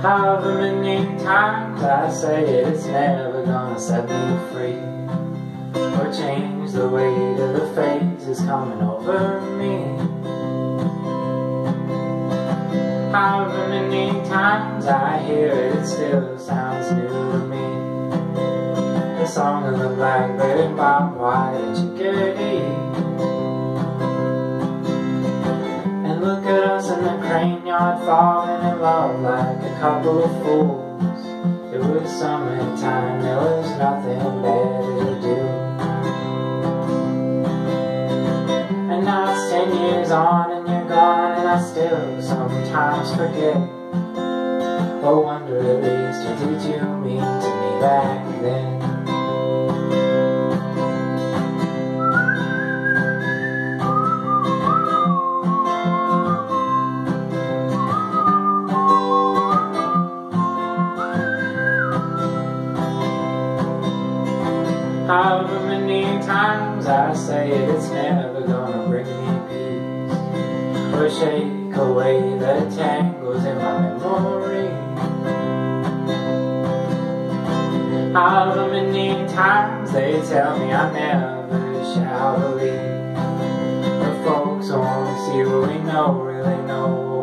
However many times I say it, it's never gonna set me free Or change the weight of the phases coming over me. However many times I hear it, it still sounds new to me. The song of the blackbird, bobwhite or chickadee And in the crane yard falling in love like a couple of fools It was summertime, there was nothing better to do. And now it's ten years on and you're gone and I still sometimes forget. Or wonder at least what did you mean to me back However many times I say it, it's never gonna bring me peace. Or shake away the tangles in my memory. However many times they tell me I never shall believe The folks only see what we know, really know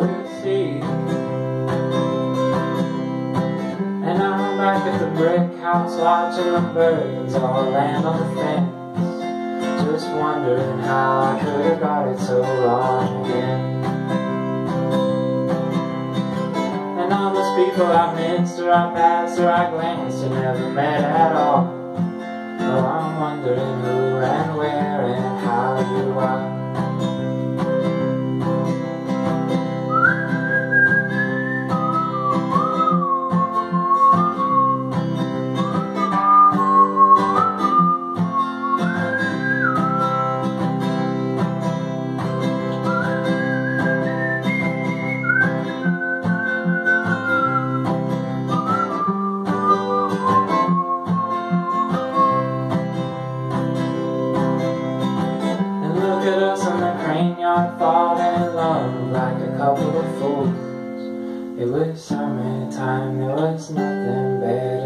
Back at the brick house watching the birds all land on the fence Just wondering how I could have got it so wrong again. And all those people I missed or I passed or I glanced and never met at Us on the yard falling in love like a couple of fools. It was summertime, there was nothing do.